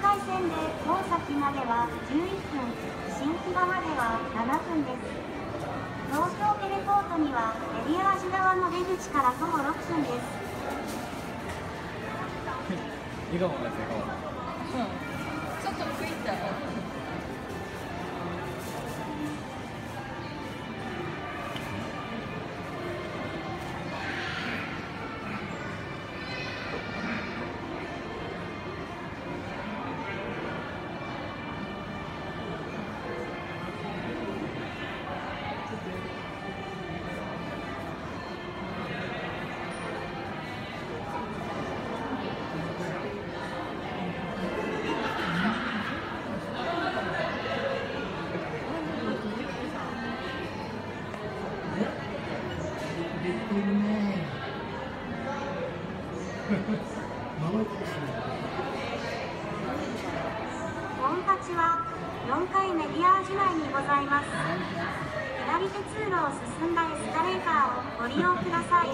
海線で大崎までは11分新木場までは7分です。東京テレポートにはエリア味側の出口から徒歩6分です。笑顔です笑顔 八は4階メディア味内にございます。左手通路を進んだエスカレーターをご利用ください。